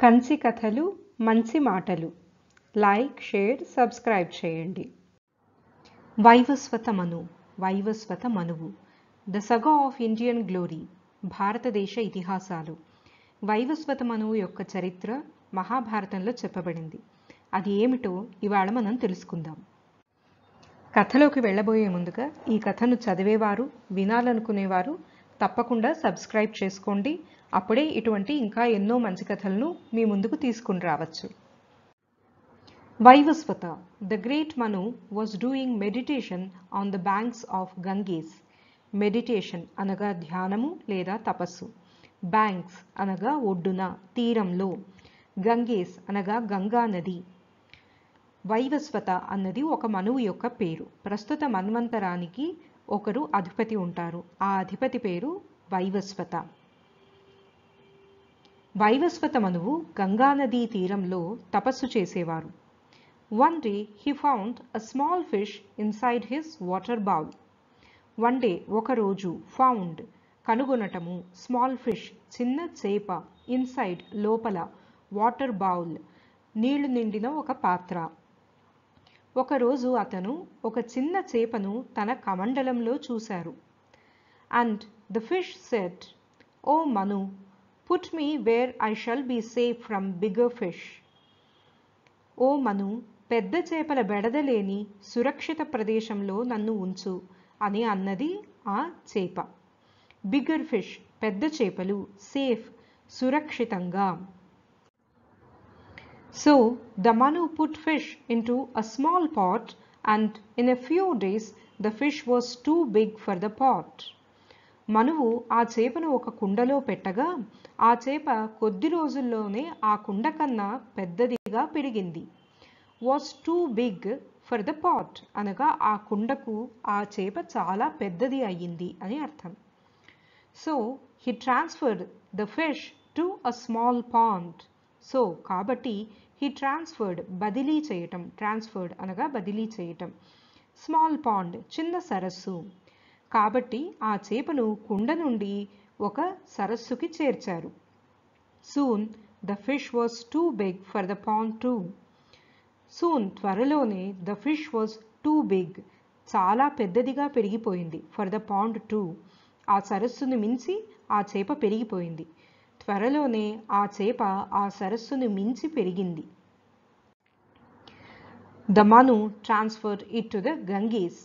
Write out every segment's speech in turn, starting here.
కంచి కథలు మంచి మాటలు. లైక్ షేర్ సబ్స్క్రైబ్ చేయండి. వైవస్వత మను వైవస్వత మనువు. The saga of Indian glory భారతదేశ ఇతిహాసాలు. వైవస్వత మనువు యొక్క చరిత్ర మహాభారతంలో చెప్పబడింది. అది ఏమిటో ఇవాళ మనం తెలుసుకుందాం. కథలోకి వెళ్ళబోయే ముందుగా ఈ కథను చదివేవారు వినాలనుకునేవారు తప్పకుండా సబ్స్క్రైబ్ చేసుకోండి. అప్పుడే ఇటువంటి ఇంకా ఎన్నో మంచి కథలను మీ ముందుకు తీసుకుని రావచ్చు. Vaivasvata the great Manu was doing meditation on the banks of Ganges meditation అనగా ధ్యానము లేదా తపస్సు. బ్యాంక్స్ అనగా ఒడ్డున తీరంలో. గంగేస్ అనగా గంగా నది. వైవస్వత అన్నది ఒక మనువు యొక్క పేరు. ప్రస్తుత మన్వంతరానికి ఒకరు అధిపతి ఉంటారు. ఆ అధిపతి పేరు వైవస్వత. వైవస్వత మనువు గంగానదీ తీరంలో తపస్సు చేసేవారు. One day he found a small fish inside his water bowl. One day ఒకరోజు ఫౌండ్ కనుగొనటము స్మాల్ ఫిష్ చిన్న చేప ఇన్సైడ్ లోపల వాటర్ బౌల్ నీళ్ళు నిండిన ఒక పాత్ర. ఒకరోజు అతను ఒక చిన్న చేపను తన కమండలంలో చూశారు. And the fish said O Manu put me where I shall be safe from bigger fish. O Manu పెద్ద చేపల బెడదలేని సురక్షిత ప్రదేశంలో నన్ను ఉంచు అని అన్నది ఆ చేప. బిగ్గర్ ఫిష్ పెద్ద చేపలు సేఫ్ సురక్షితంగా. So the Manu put fish into a small pot and in a few days the fish was too big for the pot. మనువు ఆ చేపను ఒక కుండలో పెట్టగా ఆ చేప కొద్ది రోజుల్లోనే ఆ కుండ కన్నా పెద్దదిగా పెరిగింది. Was too big for the pot అనగా ఆ కుండకు ఆ చేప చాలా పెద్దది అయ్యింది అని అర్థం. So he transferred the fish to a small pond so కాబట్టి హీ ట్రాన్స్ఫర్డ్ బదిలీ చేయటం ట్రాన్స్ఫర్డ్ అనగా బదిలీ చేయటం. స్మాల్ పాండ్ చిన్న సరస్సు. కాబట్టి ఆ చేపను కుండ నుండి ఒక సరస్సుకి చేర్చారు. Soon the fish was too big for the pond too soon త్వరలోనే the fish was too big చాలా పెద్దదిగా పెరిగిపోయింది ఫర్ ద పాండ్ టూ ఆ సరస్సును మించి ఆ చేప పెరిగిపోయింది. త్వరలోనే ఆ చేప ఆ సరస్సును మించి పెరిగింది. The Manu transfer it to the Ganges.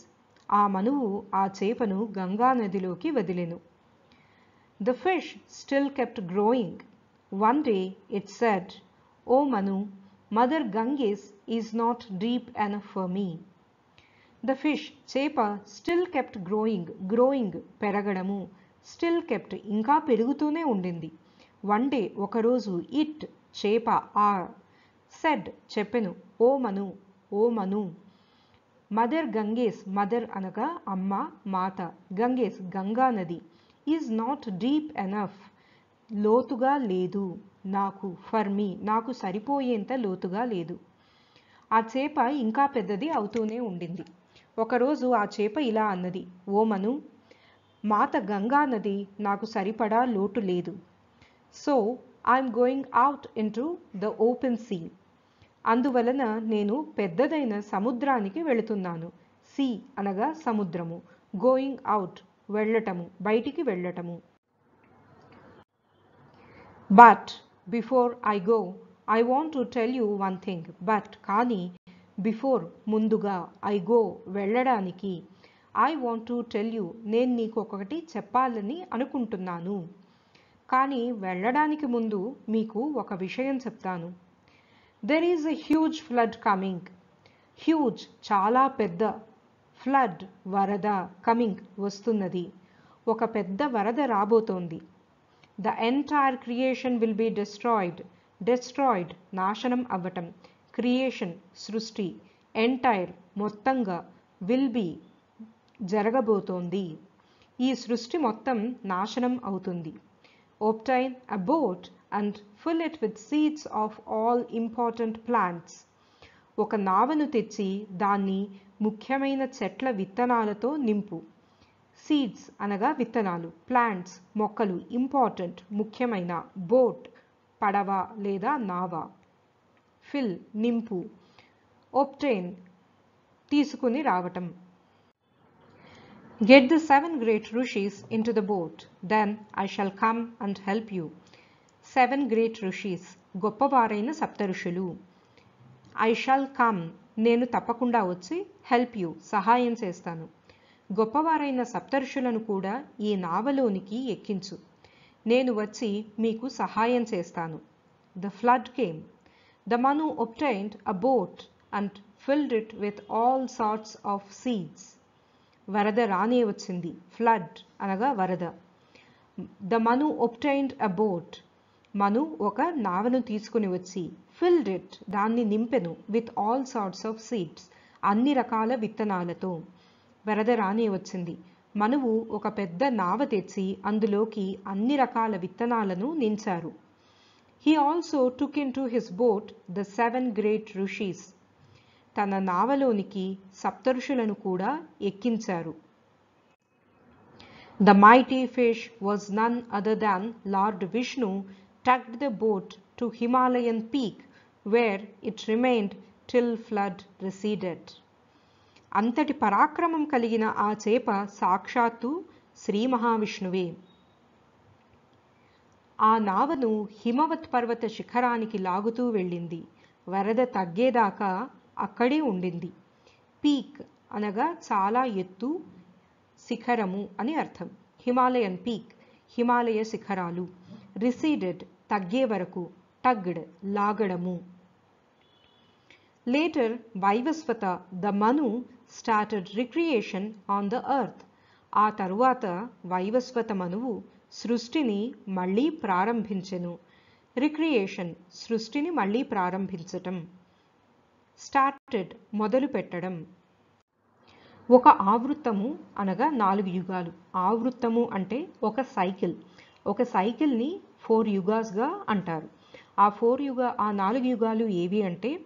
ఆ మనువు ఆ చేపను గంగా నదిలోకి వదిలెను. The fish still kept growing. One day it said O Manu mother Ganges is not deep enough for me. The fish చేప స్టిల్ కెప్ట్ గ్రోయింగ్ గ్రోయింగ్ పెరగడము still kept ఇంకా పెరుగుతూనే ఉండింది. వన్ డే ఒకరోజు ఇట్ చేప ఆ సెడ్ చెప్పెను O Manu O Manu. Mother Ganges mother అనగా అమ్మ మాత. గంగేస్ గంగా నది. Is not deep enough. లోతుగా లేదు. నాకు ఫర్ మీ నాకు సరిపోయేంత లోతుగా లేదు. ఆ చేప ఇంకా పెద్దది అవుతూనే ఉండింది. ఒకరోజు ఆ చేప ఇలా అన్నది ఓ మను మాత గంగా నది నాకు సరిపడా లోటు లేదు. So I'm going out in the open sea అందువలన నేను పెద్దదైన సముద్రానికి వెళుతున్నాను. సీ అనగా సముద్రము. గోయింగ్ అవుట్ వెళ్ళటము బయటికి వెళ్ళటము. But before I go I want to tell you one thing but కానీ బిఫోర్ ముందుగా ఐ గో వెళ్ళడానికి I want to tell you నేను నీకు ఒకటి చెప్పాలని అనుకుంటున్నాను. కానీ వెళ్ళడానికి ముందు మీకు ఒక విషయం చెప్తాను. There is a huge flood coming huge చాలా పెద్ద. ఫ్లడ్ వరద కమింగ్ వస్తున్నది. ఒక పెద్ద వరద రాబోతోంది. The entire creation will be destroyed destroyed నాశనం అవ్వటం. క్రియేషన్ సృష్టి ఎంటైర్ మొత్తంగా విల్ బీ జరగబోతోంది. ఈ సృష్టి మొత్తం నాశనం అవుతుంది. Obtain a boat and fill it with seeds of all important plants. ఒక నావను తెచ్చి దాన్ని ముఖ్యమైన చెట్ల విత్తనాలతో నింపు. సీడ్స్ అనగా విత్తనాలు ప్లాంట్స్ మొక్కలు ఇంపార్టెంట్ ముఖ్యమైన బోట్ పడవ లేదా నావ. ఫిల్ నింపు. ఒప్టైన్ తీసుకుని రావటం. Get the seven great rishis into the boat, then I shall come and help you. Seven great rishis గొప్పవారైన సప్త ఐ షాల్ కమ్ నేను తప్పకుండా వచ్చి హెల్ప్ యూ సహాయం చేస్తాను. గొప్పవారైన సప్తఋషులను కూడా ఈ నావలోనికి ఎక్కించు. నేను వచ్చి మీకు సహాయం చేస్తాను. The flood came the Manu obtained a boat and filled it with all sorts of seeds వరద రానే వచ్చింది. ఫ్లడ్ అనగా వరద. The Manu obtained a boat. Manu ఒక నావను తీసుకుని వచ్చి ఫిల్డ్ ఇట్ దాన్ని నింపెను with all sorts of seeds అన్ని రకాల విత్తనాలతో. వరద రానే వచ్చింది. మనువు ఒక పెద్ద నావ తెచ్చి అందులోకి అన్ని రకాల విత్తనాలను నించారు. He also took into his boat the seven great rishis. తన నావలోనికి సప్తఋషులను కూడా ఎక్కించారు. The mighty fish was none other than lord Vishnu tugged the boat to Himalayan peak where it remained till flood receded. అంతటి పరాక్రమం కలిగిన ఆ చేప సాక్షాత్తు శ్రీ మహావిష్ణువే. ఆ నావను హిమవత్ పర్వత శిఖరానికి లాగుతూ వెళ్ళింది. వరద తగ్గేదాకా అక్కడే ఉండింది. పీక్ అనగా చాలా ఎత్తు శిఖరము అని అర్థం. హిమాలయన్ పీక్ హిమాలయ శిఖరాలు. రిసీడెడ్ తగ్గే వరకు tugged లాగడము. Later Vaivasvata the Manu started recreation on the earth ఆ తరువాత వైవస్వత మనువు సృష్టిని మళ్ళీ ప్రారంభించెను. రిక్రియేషన్ సృష్టిని మళ్ళీ ప్రారంభించటం. స్టార్టెడ్ మొదలు పెట్టడం. ఒక ఆవృత్తము అనగా నాలుగు యుగాలు. ఆవృత్తము అంటే ఒక సైకిల్. ఒక సైకిల్ని ఫోర్ యుగాస్గా అంటారు. ఆ ఫోర్ యుగ ఆ నాలుగు యుగాలు ఏవి అంటే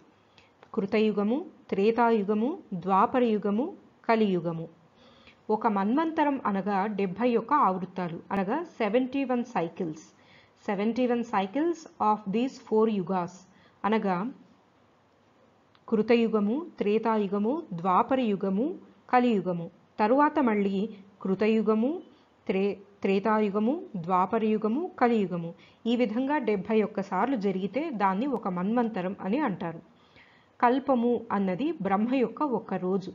కృతయుగము త్రేతాయుగము ద్వాపర యుగము కలియుగము. ఒక మన్వంతరం అనగా డెబ్భై యొక్క ఆవృత్తాలు. అనగా seventy one cycles. Seventy one cycles of these four yugas. అనగా కృతయుగము త్రేతాయుగము ద్వాపరయుగము కలియుగము. తరువాత మళ్ళీ కృతయుగము త్రే త్రేతాయుగము ద్వాపరయుగము కలియుగము. ఈ విధంగా డెబ్భై ఒక్కసార్లు జరిగితే దాన్ని ఒక మన్వంతరం అని అంటారు. కల్పము అన్నది బ్రహ్మ యొక్క ఒక్క రోజు.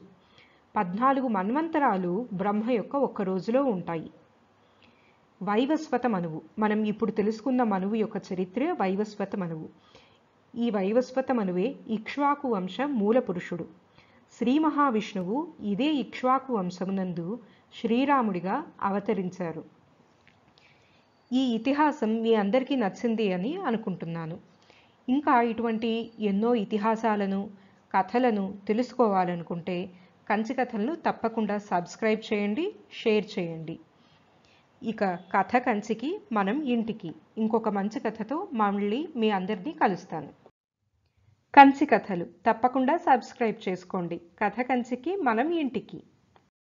పద్నాలుగు మన్వంతరాలు బ్రహ్మ యొక్క ఒక్క రోజులో ఉంటాయి. వైవస్వత మనువు. మనం ఇప్పుడు తెలుసుకున్న మనువు యొక్క చరిత్ర వైవస్వత మనువు. ఈ వైవస్వతమనువే ఇక్ష్వాకు వంశ మూల పురుషుడు శ్రీ మహావిష్ణువు ఇదే ఇక్ష్వాకు వంశమునందు శ్రీరాముడిగా అవతరించారు. ఈ ఇతిహాసం మీ అందరికీ నచ్చింది అని అనుకుంటున్నాను. ఇంకా ఇటువంటి ఎన్నో ఇతిహాసాలను కథలను తెలుసుకోవాలనుకుంటే కంచి కథలను తప్పకుండా సబ్స్క్రైబ్ చేయండి షేర్ చేయండి. ఇక కథ కంచికి మనం ఇంటికి. ఇంకొక మంచి కథతో మళ్ళీ మీ అందరినీ కలుస్తాను. కంచి కథలు. తప్పకుండా సబ్స్క్రైబ్ చేసుకోండి. కథ కంచికి మనం ఇంటికి.